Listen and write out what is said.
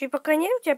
Ты пока нет у тебя